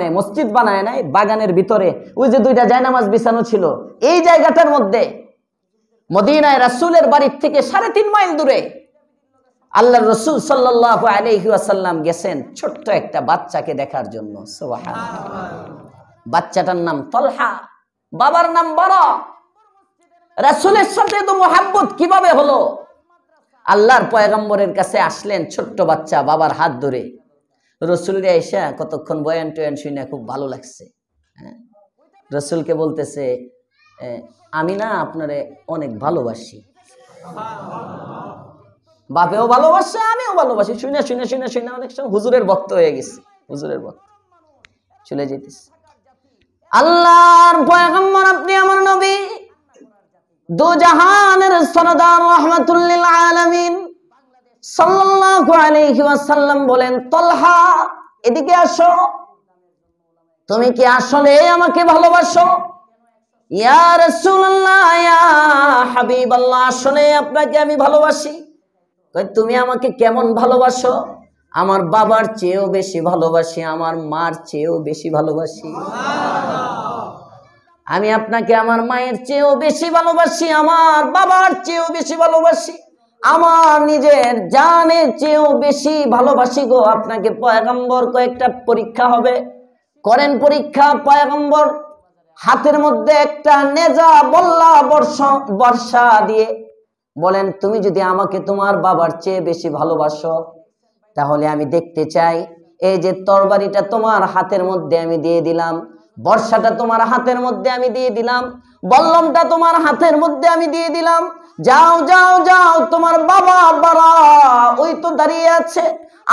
নাই মসজিদ বানায় নাই, বাগানের ভিতরে। ওই যে দুইটা জায়নামাজ বিছানো ছিল, এই জায়গাটার মধ্যে মদিনায় রাসূলের বাড়ির থেকে সাড়ে তিন মাইল দূরে আল্লাহ রসুল সাল্লাহ আলহিহাসাল্লাম গেছেন ছোট্ট একটা বাচ্চাকে দেখার জন্য। বাচ্চাটার নাম তলহা, বাবার নাম বড় রাসূলের সাথে তো মোহাব্বত কীভাবে হলো? আল্লাহর পয়গম্বরের কাছে আসলেন ছোট্ট বাচ্চা বাবার হাত ধরে। রসুলরা এসে কতক্ষণ বয়ান টয়ান শুনে খুব ভালো লাগছে হ্যাঁ? রসুলকে বলতেছে "এ, আমি না আপনারে অনেক ভালোবাসি। বাপেও ভালোবাসে আমিও ভালোবাসি। শুনে শুনে শুনে শুনে অনেক সময় হুজুরের ভক্ত হয়ে গেছে হুজুরের ভক্ত। চলে যেতেছে। আল্লাহর পয়গম্বর আপনি আমার নবী। দু জাহানের সরদার রহমাতুল্লিল আলামিন। সাল্লাল্লাহু আলাইহি ওয়াসাল্লাম বলেন, তলহা, এদিকে আসো। তুমি কি আসলে আমাকে ভালোবাসো? ইয়া রাসূলুল্লাহ, ইয়া হাবিবাল্লাহ, আসলে আপনাকে আমি ভালোবাসি। তুমি আমাকে কেমন ভালোবাসো? আমার বাবার চেয়েও বেশি ভালোবাসি, আমার মার চেয়েও বেশি ভালোবাসি। আমি আপনাকে আমার মায়ের চেয়েও বেশি ভালোবাসি, আমার বাবার চেয়েও বেশি ভালোবাসি। আমার নিজের জানের চেয়েও বেশি ভালোবাসি গো। আপনাকে পয়গম্বর কয়েকটা পরীক্ষা হবে। করেন পরীক্ষা, পয়গম্বর। হাতের মধ্যে একটা নেজা বল্লা বর্ষা বর্ষা দিয়ে বলেন, তুমি যদি আমাকে তোমার বাবার চেয়ে বেশি ভালোবাসো, তাহলে আমি দেখতে চাই। এই যে তরবারিটা তোমার হাতের মধ্যে আমি দিয়ে দিলাম বর্ষাটা তোমার হাতের মধ্যে আমি দিয়ে দিলাম, বল্লমটা তোমার হাতের মধ্যে আমি দিয়ে দিলাম। যাও যাও যাও, তোমার বাবা বাবা, ওই তো দাঁড়িয়ে আছে।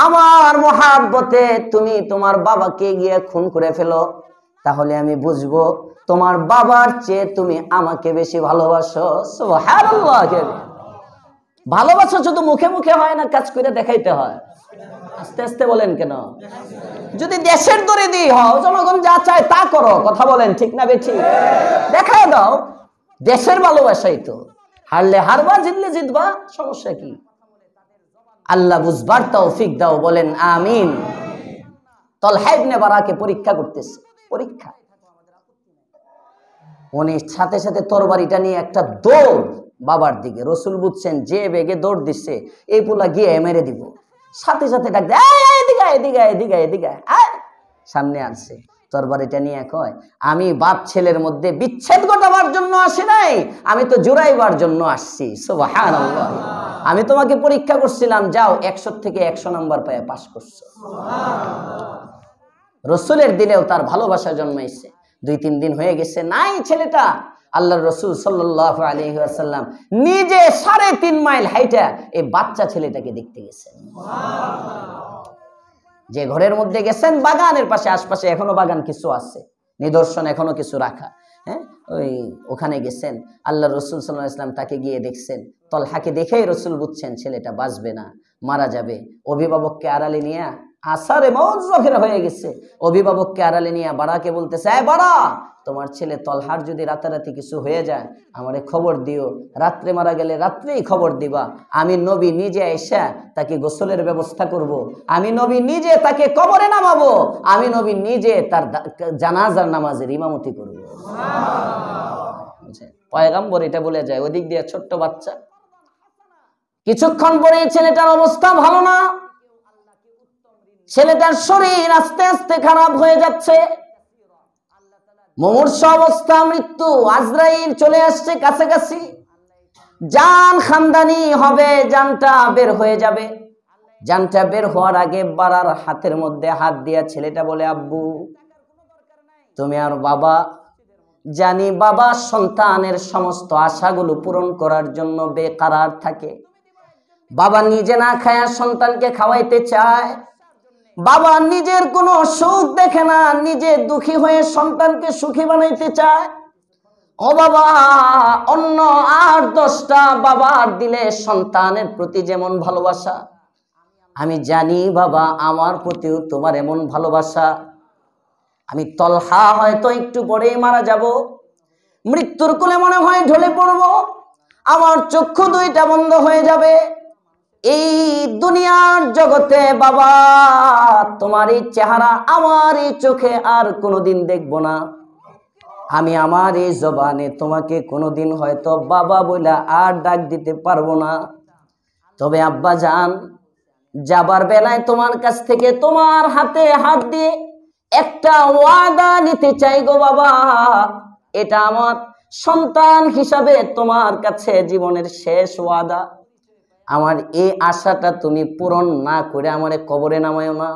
আমার মহাব্বতে তুমি তোমার বাবাকে গিয়ে খুন করে ফেলো। তাহলে আমি বুঝব, তোমার বাবার চেয়ে তুমি আমাকে বেশি ভালোবাসো। ভালোবাসো শুধু মুখে মুখে হয় না, কাজ করে দেখাইতে হয়। আস্তে আস্তে বলেন কেন? যদি দেশের দরে দিই হও, জনগণ যা চায় তা করো, কথা বলেন, ঠিক না বেঠি? দেখায় দাও, দেশের ভালোবাসাই তো। হারলে হারবা, জিতলে জিতবা, সমস্যা কি? আল্লাহ বুঝবার তৌফিক দাও, বলেন, আমিন। তলহাইবনে বারাকে পরীক্ষা করতেছে, পরীক্ষা। উনি সাথে সাথে তরবারিটা নিয়ে একটা দৌড় বাবার দিকে। রসুল বুঝছেন, যে বেগে দৌড় দিচ্ছে এই পোলা গিয়ে মেরে দিব। সাথে সাথে ডাক দেয়, "এই, এই, এদিকে এদিকে এদিকে এদিকে আয়, আয়।" সামনে আসছে। তরবারিটা নিয়ে কয় আমি বাপ ছেলের মধ্যে বিচ্ছেদ ঘটাবার জন্য আসি নাই আমি তো জোড়াইবার জন্য আসছি। আমি তোমাকে পরীক্ষা করছিলাম যাও একশো থেকে একশো নাম্বার পায়ে পাশ করছ। রসুলের দিলেও তার ভালোবাসা জন্মাইছে। দুই তিন দিন হয়ে গেছে, নাই ছেলেটা। আল্লাহ রসুল সাল্লাহ আলহিহাসাল্লাম নিজে সাড়ে তিন মাইল হাইটা এই বাচ্চা ছেলেটাকে দেখতে গেছেন। যে ঘরের মধ্যে গেছেন, বাগানের পাশে, আশপাশে এখনও বাগান কিছু আছে, নিদর্শন এখনও কিছু রাখা। হ্যাঁ ওই ওখানে গেছেন আল্লাহ রসুল সাল্লাহ ইসলাম তাকে গিয়ে দেখছেন। তলহাকে দেখেই রসুল বুঝছেন, ছেলেটা বাঁচবে না, মারা যাবে। অভিভাবককে আড়ালে নিয়ে আসারে মৌজের হয়ে গেছে। অভিভাবককে আড়ালে নিয়ে বাড়াকে বলতেছে এ বাড়া, তোমার ছেলে তলহার যদি রাতারাতি কিছু হয়ে যায়, আমারে খবর দিও। রাত্রে মারা গেলে রাত্রেই খবর দিবা। আমি নবী নিজে এসা তাকে গোসলের ব্যবস্থা করব। আমি নবী নিজে তাকে কবরে নামাবো। আমি নবী নিজে তার জানাজার নামাজের ইমামতি করব? পয়গাম্বর এটা বলে যায়, ওদিক দিয়ে ছোট্ট বাচ্চা, কিছুক্ষণ পরে ছেলেটার অবস্থা ভালো না। ছেলেটার শরীর আস্তে আস্তে খারাপ হয়ে যাচ্ছে। মুমূর্ষ অবস্থা, মৃত্যু, আজরাইল চলে আসছে কাছাকাছি। জান খানদানি হবে, জানটা বের হয়ে যাবে। জানটা বের হওয়ার আগে বাড়ার হাতের মধ্যে হাত দিয়া ছেলেটা বলে, আব্বু, তুমি আর বাবা, জানি বাবা সন্তানের সমস্ত আশাগুলো পূরণ করার জন্য বেকারার থাকে। বাবা নিজে না খায়া সন্তানকে খাওয়াইতে চায় বাবা নিজের কোনো সুখ দেখে না, নিজে দুঃখী হয়ে সন্তানকে সুখী বানাইতে চায়। ও বাবা, অন্য আর দশটা বাবার দিলে সন্তানের প্রতি যেমন ভালোবাসা। আমি জানি বাবা, আমার প্রতিও তোমার এমন ভালোবাসা। আমি তলহা হয়তো একটু পরেই মারা যাব। মৃত্যুর কোলে মনে হয় ঢলে পড়ব। আমার চক্ষু দুইটা বন্ধ হয়ে যাবে। এই দুনিয়ার জগতে বাবা, তোমার এই চেহারা আমার এই চোখে আর কোনোদিন দেখব না। আমি আমার এই জবানে তোমাকে কোনোদিন হয়তো বাবা বলে আর ডাক দিতে পারব না। তবে আব্বা যান যাবার বেলায় তোমার কাছ থেকে তোমার হাতে হাত দিয়ে একটা ওয়াদা নিতে চাই গো বাবা। এটা আমার সন্তান হিসাবে তোমার কাছে জীবনের শেষ ওয়াদা। আমার এই আশাটা তুমি পূরণ না করে আমারে কবরে নামায়ও না।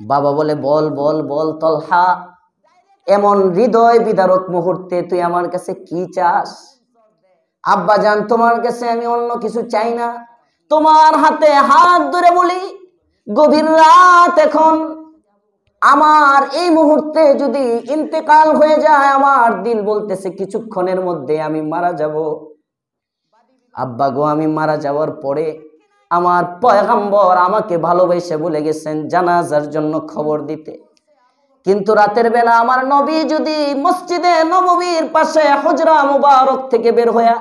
বাবা বলে, বল বল বল তলহা, এমন হৃদয় বিদারক মুহূর্তে তুই আমার কাছে কি চাস? আব্বা জান, তোমার কাছে আমি অন্য কিছু চাই না। তোমার হাতে হাত ধরে বলি, গভীর রাত এখন। আমার এই মুহূর্তে যদি ইন্তেকাল হয়ে যায়, আমার দিল বলতেছে, কিছুক্ষণের মধ্যে আমি মারা যাব। আব্বা গো, আমি মারা যাওয়ার পরে আমার পয়গাম্বর আমাকে ভালোবেসে বলে গেছেন জানাজার জন্য খবর দিতে। কিন্তু রাতের বেলা আমার নবী যদি মসজিদে নববীর পাশে হজরা মুবারক থেকে বের হইয়া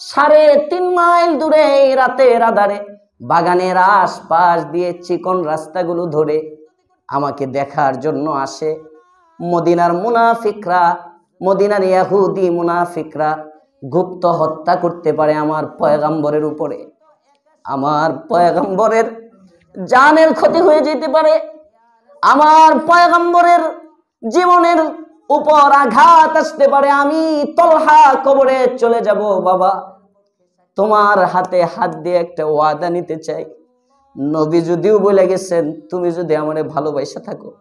সাড়ে তিন মাইল দূরে রাতের আধারে বাগানের আশপাশ দিয়ে চিকন রাস্তাগুলো ধরে আমাকে দেখার জন্য আসে। মদিনার মুনাফিকরা, মদিনার ইয়াহুদি মুনাফিকরা গুপ্ত হত্যা করতে পারে আমার পয়গাম্বরের উপরে। আমার পয়গাম্বরের জানের ক্ষতি হয়ে যেতে পারে। আমার পয়গম্বরের জীবনের উপর আঘাত আসতে পারে। আমি তলহা কবরে চলে যাব, বাবা। তোমার হাতে হাত দিয়ে একটা ওয়াদা নিতে চাই। নবী যদিও বলে গেছেন, তুমি যদি আমারে ভালোবাসা থাকো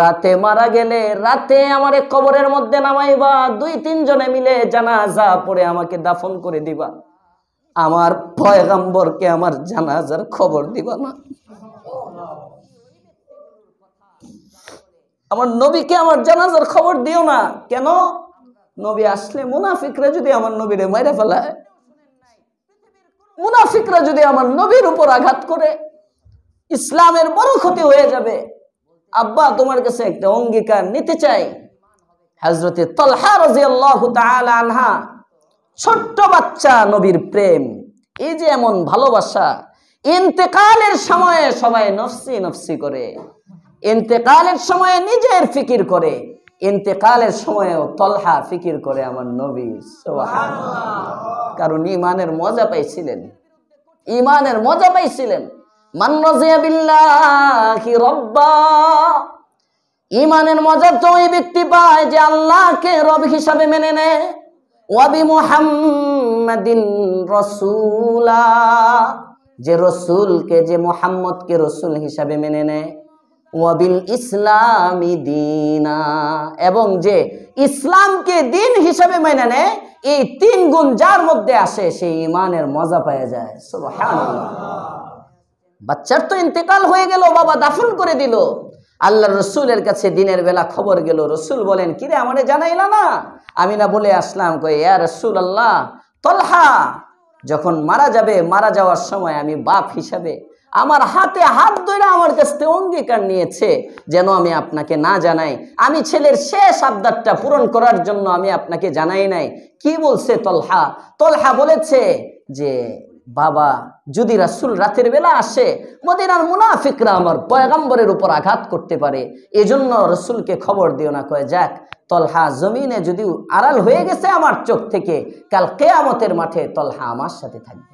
রাতে মারা গেলে রাতে আমারে কবরের মধ্যে নামাইবা, দুই তিনজনে মিলে জানাজা পড়ে আমাকে দাফন করে দিবা। আমার পয়গাম্বরকে আমার জানাজার খবর দিবা না। আমার নবীকে আমার জানাজার খবর দিও না। কেন? নবী আসলে মুনাফিকরা যদি আমার নবীরে মেরে ফেলায়, মুনাফিকরা যদি আমার নবীর উপর আঘাত করে, ইসলামের বড় ক্ষতি হয়ে যাবে। আব্বা তোমার কাছে একটা অঙ্গীকার নিতে চাই। হাজরতে তলহা রাজিয়াল্লাহু তাআলা আনহা, ছোট্ট বাচ্চা নবীর প্রেম। এই যে এমন ভালোবাসা, ইন্তেকালের সময়ে সবাই নফসি নফসি করে। ইন্তেকালের সময়ে নিজের ফিকির করে। ইন্তেকালের সময়েও তলহা ফিকির করে আমার নবী। কারণ ইমানের মজা পাইছিলেন। ইমানের মজা পাইছিলেন। রব্বা। ইমানের মজা তো ওই ব্যক্তি পায় যে আল্লাহকে রব হিসাবে মেনে নেয়। ওয়াবি মুহাম্মাদিন রসুলা। যে রসুলকে, যে মোহাম্মদকে রসুল হিসাবে মেনে নেয়। ওয়াবিল ইসলামি দিনা। এবং যে ইসলামকে দিন হিসাবে মেনে নেয়, এই তিন গুণ যার মধ্যে আসে সেই ইমানের মজা পাওয়া যায়। সুবহানাল্লাহ। বাচ্চার তো ইন্তেকাল হয়ে গেল, বাবা দাফন করে দিল। আল্লাহ রসুলের কাছে দিনের বেলা খবর গেল, রসুল বলেন, কিরে, আমারে জানাইলা না? আমি না বলে আসলাম, কই, ইয়া রসুল আল্লাহ তলহা। যখন মারা যাবে, মারা যাওয়ার সময় আমি বাপ হিসাবে আমার হাতে হাত ধরে আমার কাছ থেকে অঙ্গীকার নিয়েছে, যেন আমি আপনাকে না জানাই। আমি ছেলের শেষ আবদারটা পূরণ করার জন্য আমি আপনাকে জানাই নাই। কি বলছে তলহা? তলহা বলেছে যে বাবা, যদি রাসুল রাতের বেলা আসে, মদিনার মুনাফিকরা আমার পয়গাম্বরের উপর আঘাত করতে পারে। এজন্য রসুলকে খবর দিও না, কয়ে যাক, তলহা জমিনে যদি আড়াল হয়ে গেছে আমার চোখ থেকে, কাল কেয়ামতের মাঠে তলহা আমার সাথে থাকবে।